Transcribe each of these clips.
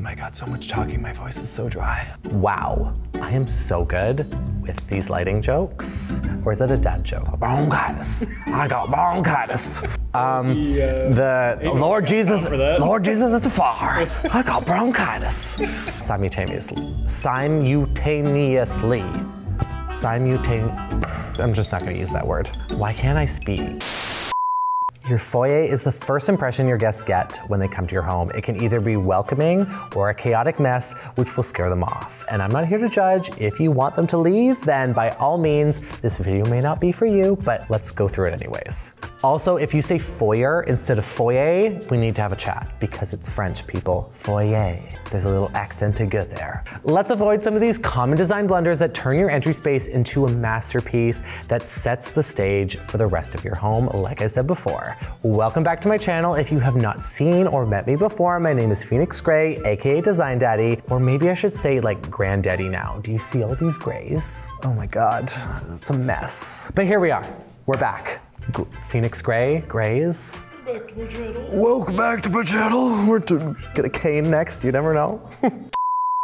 Oh my God, so much talking, my voice is so dry. Wow, I am so good with these lighting jokes. Or is that a dad joke? Bronchitis. I got bronchitis. Um, the Lord Jesus. Lord Jesus is far. I got bronchitis. Simultaneously, simultaneously, Simultaneously. I'm just not going to use that word. Why can't I speak? Your foyer is the first impression your guests get when they come to your home. It can either be welcoming or a chaotic mess, which will scare them off. And I'm not here to judge. If you want them to leave, then by all means, this video may not be for you, but let's go through it anyways. Also, if you say foyer instead of foyer, we need to have a chat because it's French, people. Foyer. There's a little accent to go there. Let's avoid some of these common design blunders that turn your entry space into a masterpiece that sets the stage for the rest of your home, like I said before. Welcome back to my channel. If you have not seen or met me before, my name is Phoenix Grey, aka Design Daddy, or maybe I should say like Granddaddy now. Do you see all these grays? Oh my God, it's a mess. But here we are, we're back. G- Phoenix Grey, grays. Welcome back to my channel. We're to get a cane next, you never know.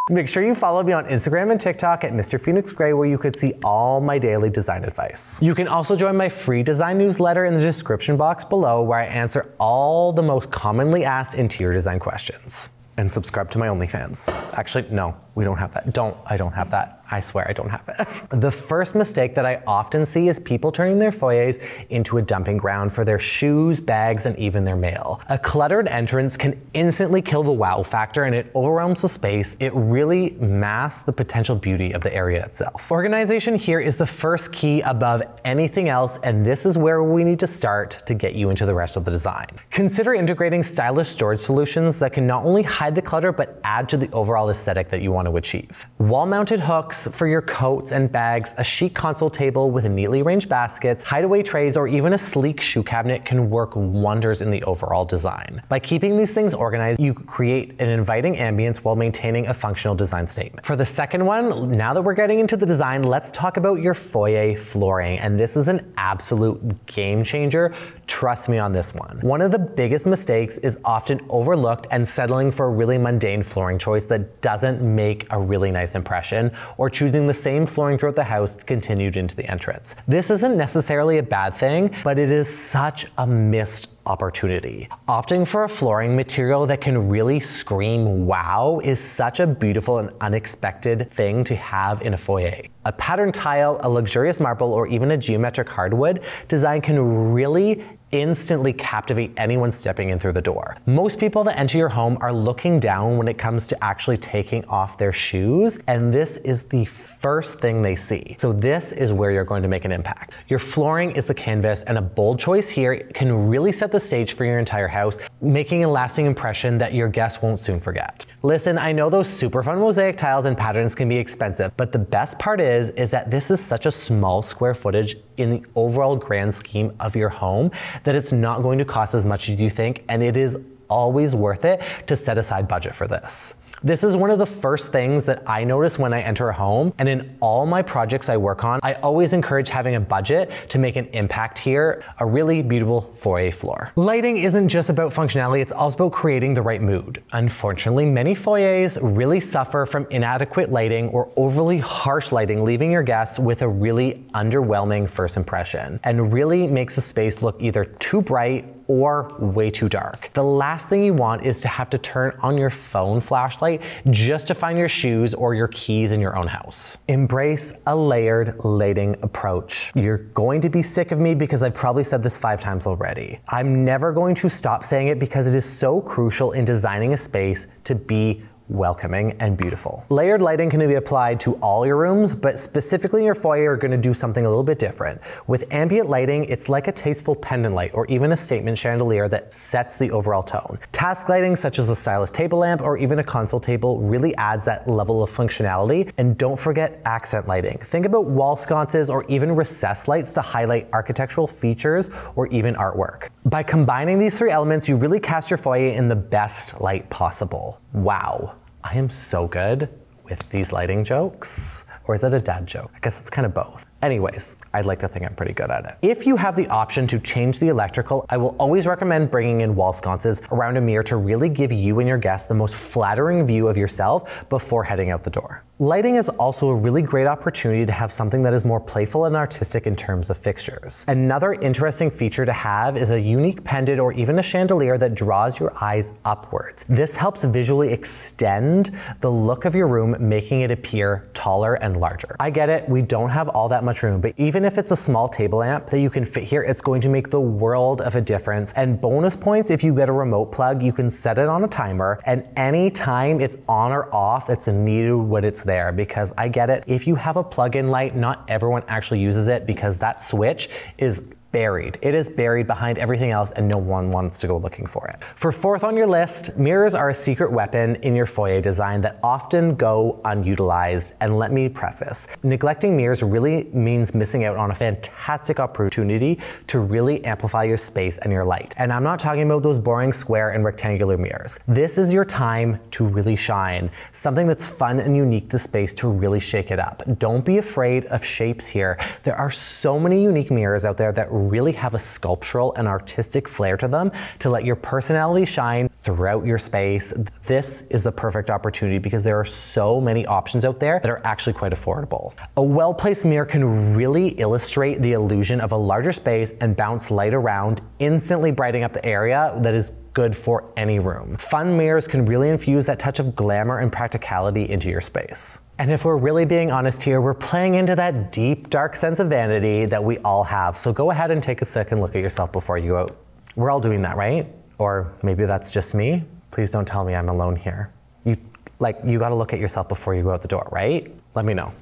Make sure you follow me on Instagram and TikTok at Mr. Phoenix Grey where you could see all my daily design advice. You can also join my free design newsletter in the description box below where I answer all the most commonly asked interior design questions. And subscribe to my OnlyFans. Actually, no, we don't have that. Don't, I don't have that. I swear I don't have it. the first mistake that I often see is people turning their foyers into a dumping ground for their shoes, bags, and even their mail. A cluttered entrance can instantly kill the wow factor and it overwhelms the space. It really masks the potential beauty of the area itself. Organization here is the first key above anything else, and this is where we need to start to get you into the rest of the design. Consider integrating stylish storage solutions that can not only hide the clutter, but add to the overall aesthetic that you want to achieve. Wall-mounted hooks for your coats and bags, a chic console table with neatly arranged baskets, hideaway trays, or even a sleek shoe cabinet can work wonders in the overall design. By keeping these things organized, you create an inviting ambience while maintaining a functional design statement. For the second one, now that we're getting into the design, let's talk about your foyer flooring. And this is an absolute game changer. Trust me on this one. One of the biggest mistakes is often overlooked and settling for a really mundane flooring choice that doesn't make a really nice impression or choosing the same flooring throughout the house continued into the entrance. This isn't necessarily a bad thing, but it is such a missed opportunity. Opting for a flooring material that can really scream wow is such a beautiful and unexpected thing to have in a foyer. A pattern tile, a luxurious marble, or even a geometric hardwood design can really instantly captivate anyone stepping in through the door. Most people that enter your home are looking down when it comes to actually taking off their shoes, and this is the first thing they see. So this is where you're going to make an impact. Your flooring is the canvas, and a bold choice here can really set the stage for your entire house, making a lasting impression that your guests won't soon forget. Listen, I know those super fun mosaic tiles and patterns can be expensive, but the best part is, is that this is such a small square footage in the overall grand scheme of your home that it's not going to cost as much as you think, and it is always worth it to set aside budget for this. This is one of the first things that I notice when I enter a home, and in all my projects I work on, I always encourage having a budget to make an impact here, a really beautiful foyer floor. Lighting isn't just about functionality, it's also about creating the right mood. Unfortunately, many foyers really suffer from inadequate lighting or overly harsh lighting, leaving your guests with a really underwhelming first impression, and really makes the space look either too bright or way too dark. The last thing you want is to have to turn on your phone flashlight just to find your shoes or your keys in your own house. Embrace a layered lighting approach. You're going to be sick of me because I've probably said this five times already. I'm never going to stop saying it because it is so crucial in designing a space to be welcoming and beautiful. Layered lighting can be applied to all your rooms, but specifically your foyer, you're gonna do something a little bit different. With ambient lighting, it's like a tasteful pendant light or even a statement chandelier that sets the overall tone. Task lighting, such as a stylus table lamp or even a console table, really adds that level of functionality. And don't forget accent lighting. Think about wall sconces or even recessed lights to highlight architectural features or even artwork. By combining these three elements, you really cast your foyer in the best light possible. Wow. I am so good with these lighting jokes. Or is that a dad joke? I guess it's kind of both. Anyways, I'd like to think I'm pretty good at it. If you have the option to change the electrical, I will always recommend bringing in wall sconces around a mirror to really give you and your guests the most flattering view of yourself before heading out the door. Lighting is also a really great opportunity to have something that is more playful and artistic in terms of fixtures. Another interesting feature to have is a unique pendant or even a chandelier that draws your eyes upwards. This helps visually extend the look of your room, making it appear taller and larger. I get it, we don't have all that much room, but even if it's a small table lamp that you can fit here, it's going to make the world of a difference. And bonus points, if you get a remote plug, you can set it on a timer and anytime it's on or off, it's needed when it's there because I get it. If you have a plug-in light, not everyone actually uses it because that switch is buried. It is buried behind everything else and no one wants to go looking for it. For fourth on your list, mirrors are a secret weapon in your foyer design that often go unutilized. And let me preface, neglecting mirrors really means missing out on a fantastic opportunity to really amplify your space and your light. And I'm not talking about those boring square and rectangular mirrors. This is your time to really shine, something that's fun and unique to space to really shake it up. Don't be afraid of shapes here. There are so many unique mirrors out there that really have a sculptural and artistic flair to them to let your personality shine throughout your space. This is the perfect opportunity because there are so many options out there that are actually quite affordable. A well-placed mirror can really illustrate the illusion of a larger space and bounce light around, instantly brightening up the area that is good for any room. Fun mirrors can really infuse that touch of glamour and practicality into your space. And if we're really being honest here, we're playing into that deep, dark sense of vanity that we all have. So go ahead and take a second look at yourself before you go out. We're all doing that, right? Or maybe that's just me. Please don't tell me I'm alone here. You like you got to look at yourself before you go out the door, right? Let me know.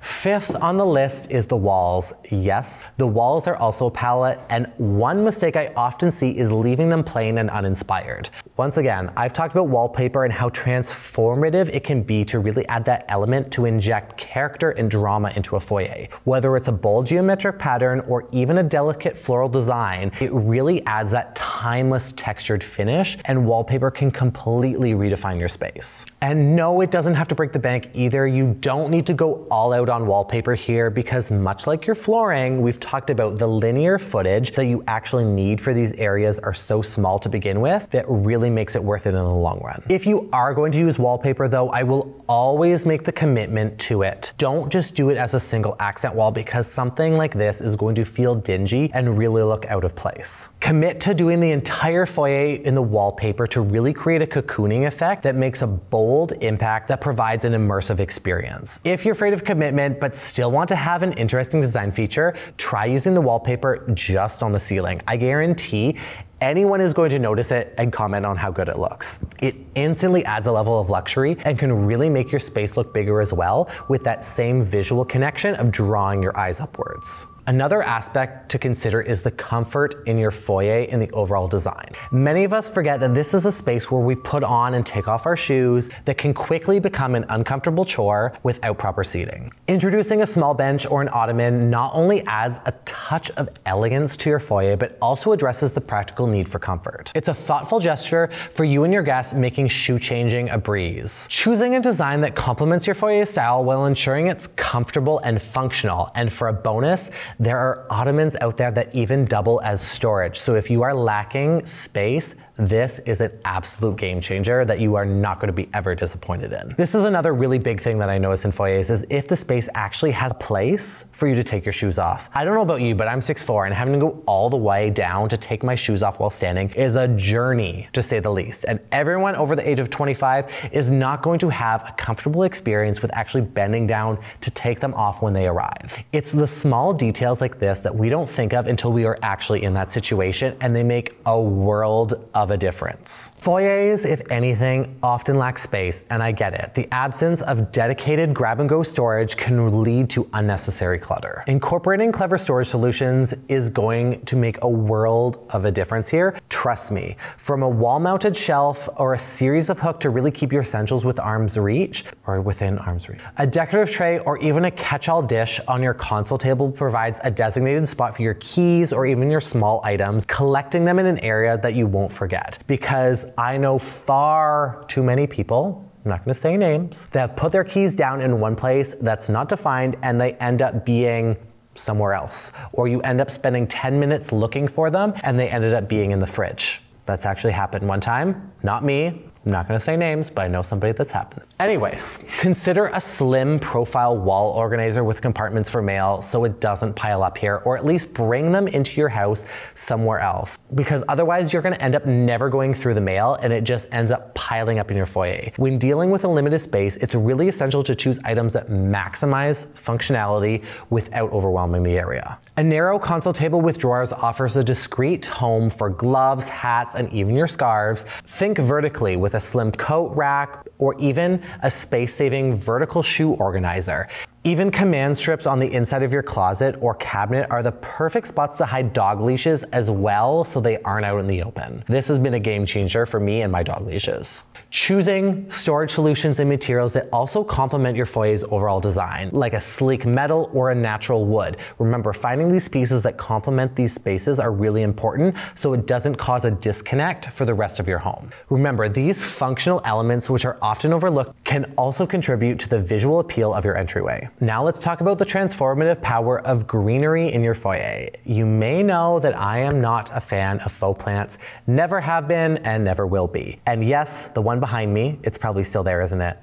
Fifth on the list is the walls. Yes, the walls are also a palette, and one mistake I often see is leaving them plain and uninspired. Once again, I've talked about wallpaper and how transformative it can be to really add that element to inject character and drama into a foyer. Whether it's a bold geometric pattern or even a delicate floral design, it really adds that timeless textured finish, and wallpaper can completely redefine your space. And no, it doesn't have to break the bank either. You don't need to go all out on wallpaper here because much like your flooring, we've talked about the linear footage that you actually need for these areas are so small to begin with that really makes it worth it in the long run. If you are going to use wallpaper though, I will always make the commitment to it. Don't just do it as a single accent wall because something like this is going to feel dingy and really look out of place. Commit to doing the entire foyer in the wallpaper to really create a cocooning effect that makes a bold impact that provides an immersive experience. If you're afraid of commitment but still want to have an interesting design feature, try using the wallpaper just on the ceiling. I guarantee anyone is going to notice it and comment on how good it looks. It instantly adds a level of luxury and can really make your space look bigger as well with that same visual connection of drawing your eyes upwards. Another aspect to consider is the comfort in your foyer in the overall design. Many of us forget that this is a space where we put on and take off our shoes that can quickly become an uncomfortable chore without proper seating. Introducing a small bench or an ottoman not only adds a touch of elegance to your foyer, but also addresses the practical need for comfort. It's a thoughtful gesture for you and your guests making shoe changing a breeze. Choosing a design that complements your foyer style while ensuring it's comfortable and functional. And for a bonus, there are ottomans out there that even double as storage. So if you are lacking space, this is an absolute game changer that you are not going to be ever disappointed in. This is another really big thing that I notice in foyers is if the space actually has a place for you to take your shoes off. I don't know about you, but I'm 6'4 and having to go all the way down to take my shoes off while standing is a journey to say the least. And everyone over the age of 25 is not going to have a comfortable experience with actually bending down to take them off when they arrive. It's the small details like this that we don't think of until we are actually in that situation and they make a world of of a difference. Foyers, if anything, often lack space, and I get it. The absence of dedicated grab and go storage can lead to unnecessary clutter. Incorporating clever storage solutions is going to make a world of a difference here. Trust me. From a wall mounted shelf or a series of hooks to really keep your essentials with arm's reach or within arm's reach. A decorative tray or even a catch all dish on your console table provides a designated spot for your keys or even your small items, collecting them in an area that you won't forget because I know far too many people I'm not going to say names, that have put their keys down in one place that's not defined and they end up being somewhere else. Or you end up spending 10 minutes looking for them and they ended up being in the fridge. That's actually happened one time. Not me, I'm not gonna say names, but I know somebody that's happened. Anyways, consider a slim profile wall organizer with compartments for mail so it doesn't pile up here, or at least bring them into your house somewhere else. Because otherwise, you're gonna end up never going through the mail and it just ends up piling up in your foyer. When dealing with a limited space, it's really essential to choose items that maximize functionality without overwhelming the area. A narrow console table with drawers offers a discreet home for gloves, hats, and even your scarves. Think vertically with a slim coat rack or even a space-saving vertical shoe organizer. Even command strips on the inside of your closet or cabinet are the perfect spots to hide dog leashes as well so they aren't out in the open. This has been a game changer for me and my dog leashes. Choosing storage solutions and materials that also complement your foyer's overall design, like a sleek metal or a natural wood. Remember, finding these pieces that complement these spaces are really important so it doesn't cause a disconnect for the rest of your home. Remember, these functional elements, which are often overlooked, can also contribute to the visual appeal of your entryway. Now let's talk about the transformative power of greenery in your foyer. You may know that I am not a fan of faux plants, never have been and never will be. And yes, the one behind me, it's probably still there, isn't it?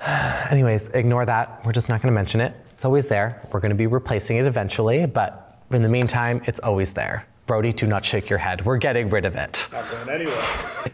Anyways, ignore that. We're just not gonna mention it. It's always there. We're gonna be replacing it eventually, but in the meantime, it's always there. Brody, do not shake your head. We're getting rid of it. Not going anywhere.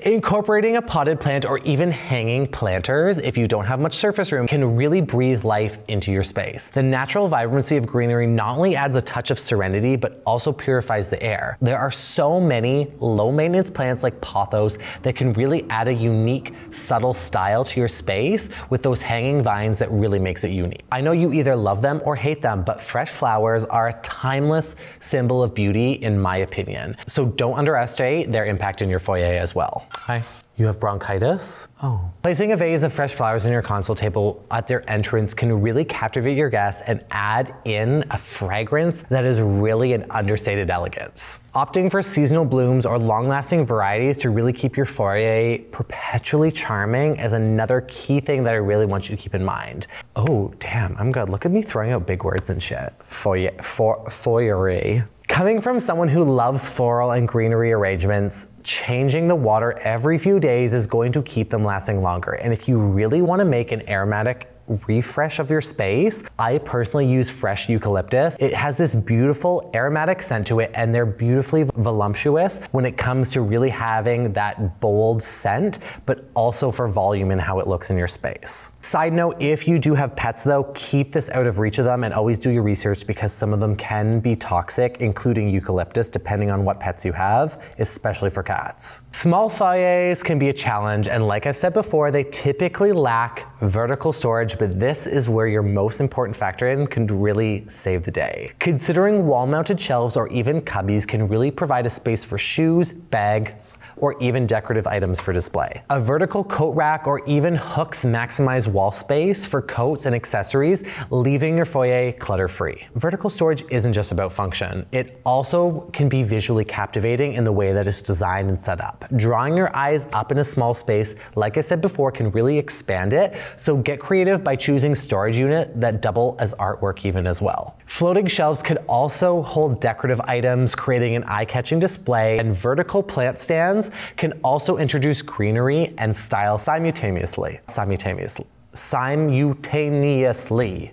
Incorporating a potted plant or even hanging planters, if you don't have much surface room, can really breathe life into your space. The natural vibrancy of greenery not only adds a touch of serenity, but also purifies the air. There are so many low maintenance plants like pothos that can really add a unique, subtle style to your space with those hanging vines that really makes it unique. I know you either love them or hate them, but fresh flowers are a timeless symbol of beauty in my opinion. So don't underestimate their impact in your foyer as well. Hi. You have bronchitis? Oh. Placing a vase of fresh flowers in your console table at their entrance can really captivate your guests and add in a fragrance that is really an understated elegance. Opting for seasonal blooms or long-lasting varieties to really keep your foyer perpetually charming is another key thing that I really want you to keep in mind. Oh, damn, I'm good. Look at me throwing out big words and shit. Foyer, for, foyer. Coming from someone who loves floral and greenery arrangements, changing the water every few days is going to keep them lasting longer. And if you really want to make an aromatic refresh of your space. I personally use fresh eucalyptus. It has this beautiful aromatic scent to it and they're beautifully voluptuous when it comes to really having that bold scent, but also for volume and how it looks in your space. Side note, if you do have pets though, keep this out of reach of them and always do your research because some of them can be toxic, including eucalyptus, depending on what pets you have, especially for cats. Small foyers can be a challenge and like I've said before, they typically lack vertical storage but this is where your most important factor in can really save the day. Considering wall-mounted shelves or even cubbies can really provide a space for shoes, bags, or even decorative items for display. A vertical coat rack or even hooks maximize wall space for coats and accessories, leaving your foyer clutter-free. Vertical storage isn't just about function. It also can be visually captivating in the way that it's designed and set up. Drawing your eyes up in a small space, like I said before, can really expand it, so get creative by choosing storage unit that double as artwork even as well. Floating shelves could also hold decorative items, creating an eye-catching display, and vertical plant stands can also introduce greenery and style simultaneously. Simultaneously. Simultaneously.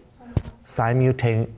Simultaneously.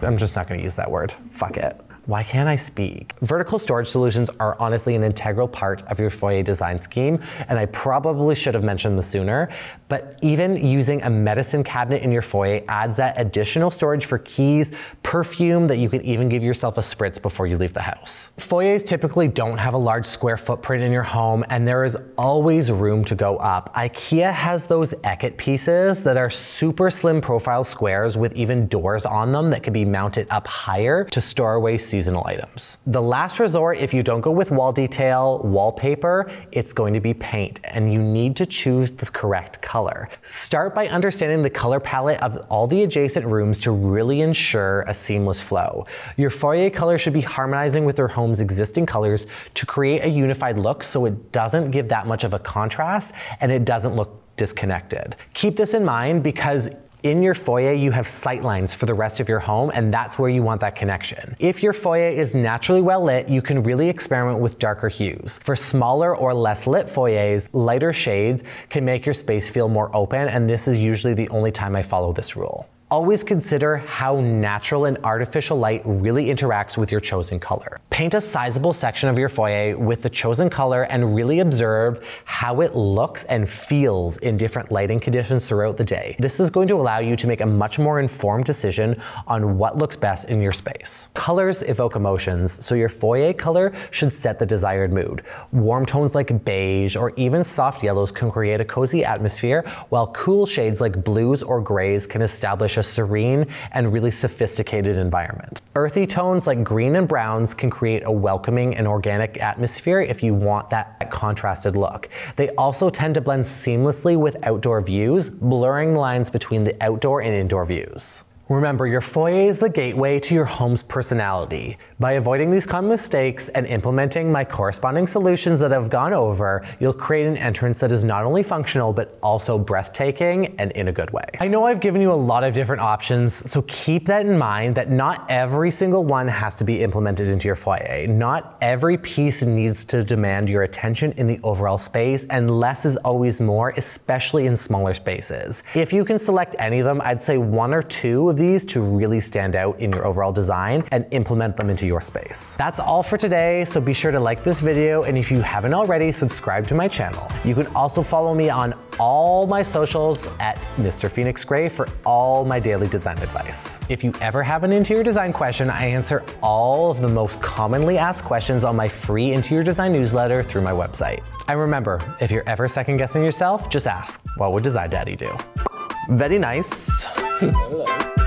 I'm just not gonna use that word. Fuck it. Why can't I speak? Vertical storage solutions are honestly an integral part of your foyer design scheme, and I probably should have mentioned this sooner, but even using a medicine cabinet in your foyer adds that additional storage for keys, perfume that you can even give yourself a spritz before you leave the house. Foyers typically don't have a large square footprint in your home, and there is always room to go up. IKEA has those Eket pieces that are super slim profile squares with even doors on them that can be mounted up higher to store away seasonal items. The last resort, if you don't go with wall detail, wallpaper, it's going to be paint and you need to choose the correct color. Start by understanding the color palette of all the adjacent rooms to really ensure a seamless flow. Your foyer color should be harmonizing with your home's existing colors to create a unified look so it doesn't give that much of a contrast and it doesn't look disconnected. Keep this in mind because In your foyer, you have sight lines for the rest of your home, and that's where you want that connection. If your foyer is naturally well lit, you can really experiment with darker hues. For smaller or less lit foyers, lighter shades can make your space feel more open, and this is usually the only time I follow this rule. Always consider how natural and artificial light really interacts with your chosen color. Paint a sizable section of your foyer with the chosen color and really observe how it looks and feels in different lighting conditions throughout the day. This is going to allow you to make a much more informed decision on what looks best in your space. Colors evoke emotions, so your foyer color should set the desired mood. Warm tones like beige or even soft yellows can create a cozy atmosphere, while cool shades like blues or grays can establish a serene and really sophisticated environment. Earthy tones like green and browns can create a welcoming and organic atmosphere if you want that contrasted look. They also tend to blend seamlessly with outdoor views, blurring the lines between the outdoor and indoor views. Remember, your foyer is the gateway to your home's personality. By avoiding these common mistakes and implementing my corresponding solutions that I've gone over, you'll create an entrance that is not only functional, but also breathtaking and in a good way. I know I've given you a lot of different options, so keep that in mind that not every single one has to be implemented into your foyer. Not every piece needs to demand your attention in the overall space, and less is always more, especially in smaller spaces. If you can select any of them, I'd say one or two of these to really stand out in your overall design and implement them into your space. That's all for today, so be sure to like this video, and if you haven't already, subscribe to my channel. You can also follow me on all my socials at Mr. Phoenix Grey for all my daily design advice. If you ever have an interior design question, I answer all of the most commonly asked questions on my free interior design newsletter through my website. And remember, if you're ever second guessing yourself, just ask, what would Design Daddy do? Very nice.